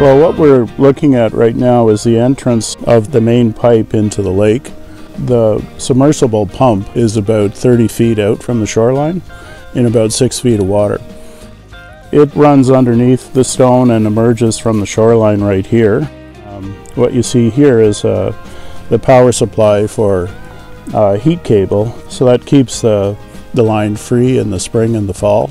Well, what we're looking at right now is the entrance of the main pipe into the lake. The submersible pump is about 30 feet out from the shoreline in about six feet of water. It runs underneath the stone and emerges from the shoreline right here. Um, what you see here is uh, the power supply for uh, heat cable, so that keeps the, the line free in the spring and the fall.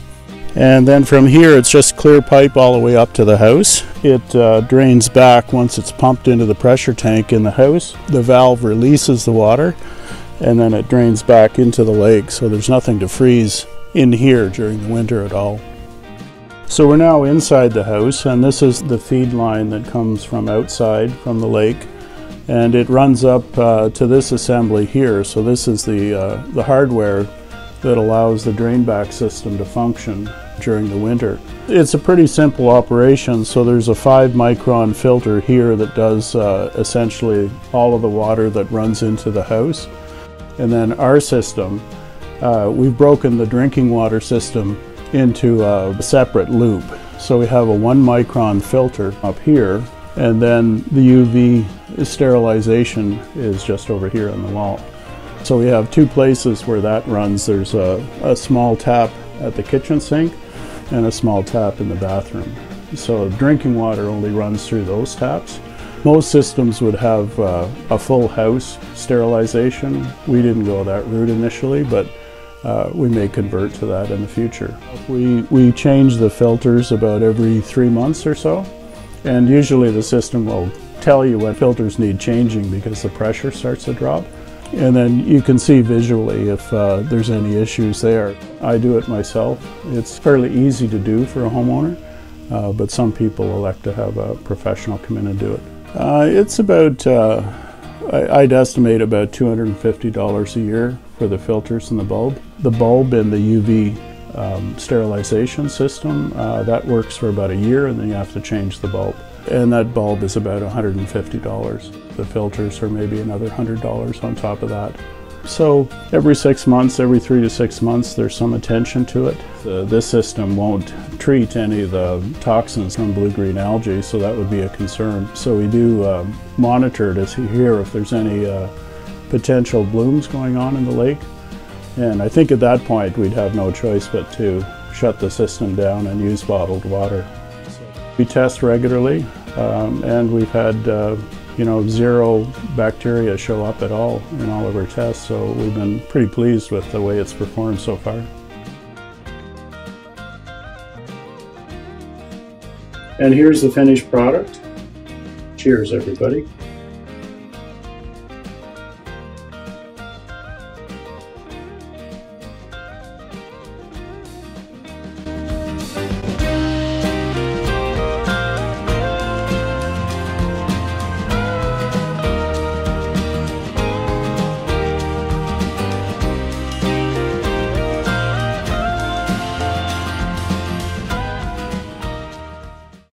And then from here, it's just clear pipe all the way up to the house. It uh, drains back once it's pumped into the pressure tank in the house. The valve releases the water and then it drains back into the lake. So there's nothing to freeze in here during the winter at all. So we're now inside the house and this is the feed line that comes from outside from the lake and it runs up uh, to this assembly here. So this is the, uh, the hardware that allows the drainback system to function during the winter. It's a pretty simple operation, so there's a 5 micron filter here that does uh, essentially all of the water that runs into the house. And then our system, uh, we've broken the drinking water system into a separate loop. So we have a 1 micron filter up here, and then the UV sterilization is just over here on the wall. So we have two places where that runs. There's a, a small tap at the kitchen sink and a small tap in the bathroom. So drinking water only runs through those taps. Most systems would have uh, a full house sterilization. We didn't go that route initially, but uh, we may convert to that in the future. We, we change the filters about every three months or so, and usually the system will tell you when filters need changing because the pressure starts to drop. And then you can see visually if uh, there's any issues there. I do it myself. It's fairly easy to do for a homeowner, uh, but some people elect to have a professional come in and do it. Uh, it's about, uh, I'd estimate about $250 a year for the filters and the bulb. The bulb and the UV um, sterilization system, uh, that works for about a year and then you have to change the bulb. And that bulb is about $150. The filters are maybe another $100 on top of that. So every six months, every three to six months, there's some attention to it. This system won't treat any of the toxins from blue-green algae, so that would be a concern. So we do uh, monitor to see here if there's any uh, potential blooms going on in the lake. And I think at that point we'd have no choice but to shut the system down and use bottled water. We test regularly um, and we've had uh, you know zero bacteria show up at all in all of our tests so we've been pretty pleased with the way it's performed so far. And here's the finished product. Cheers everybody.